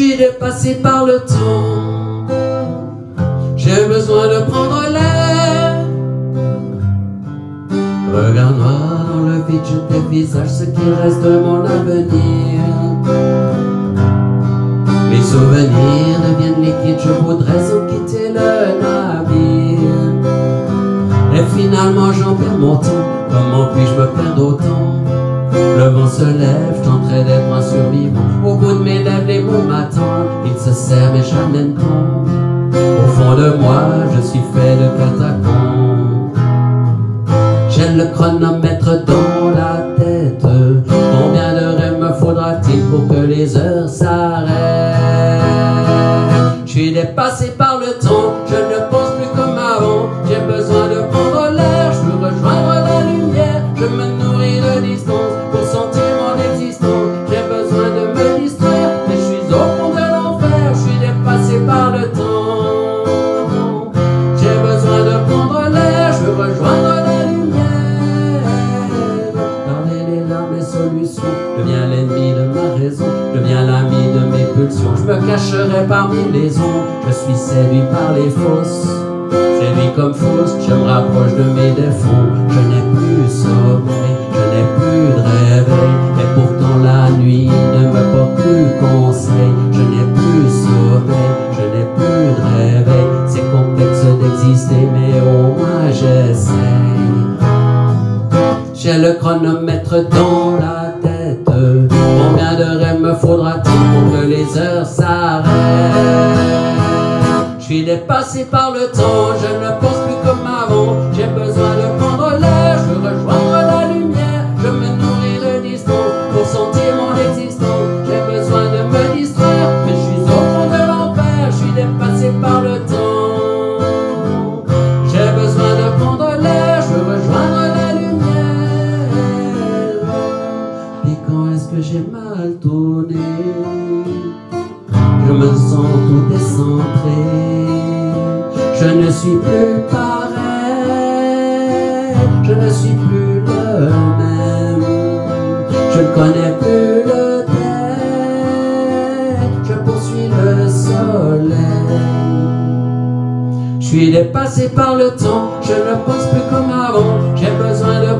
suis dépassé par le temps. J'ai besoin de prendre l'air. Regarde noir dans le vide, je dévisage ce qui reste de mon avenir. Mes souvenirs deviennent liquides, je voudrais en quitter le navire. Et finalement j'en perds mon temps, comment puis-je me perdre autant? Le vent se lève, tenterai d'être un survivant. Au bout de mes lèvres, les mots m'attendent, ils se servent et jamais ne Au fond de moi, je suis fait de catacombes. J'ai le chronomètre dans la tête. Combien de rêves me faudra-t-il pour que les heures s'arrêtent? Je suis dépassé par le temps, je ne pense plus comme avant. J'ai besoin raison, je deviens l'ami de mes pulsions. Je me cacherai parmi les ondes, je suis séduit par les fausses. Séduit comme fausse, je me rapproche de mes défauts. Je n'ai plus sommeil, je n'ai plus de réveil. Et pourtant la nuit ne me porte plus conseil. Je n'ai plus sommeil, je n'ai plus de réveil. C'est complexe d'exister, mais au moins j'essaye. J'ai le chronomètre dans la tête. Faudra-t-il pour que les heures s'arrêtent Je suis dépassé par le temps, je ne pense plus comme avant. J'ai besoin de prendre l'air, je veux rejoindre la lumière. Je me nourris de distance pour sentir mon existence. J'ai besoin de me distraire, mais je suis au fond de l'enfer. Je suis dépassé par le temps. Me sens tout décentré. Je ne suis plus pareil. Je ne suis plus le même. Je ne connais plus le thème. Je poursuis le soleil. Je suis dépassé par le temps, je ne pense plus comme avant. J'ai besoin de